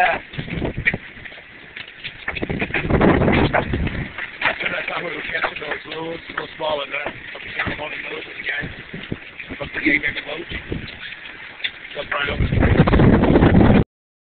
that. And that time we were catching those little, little smaller than that. Up the camera on the nose of the gang. Up the gang in the boat. Up right over. the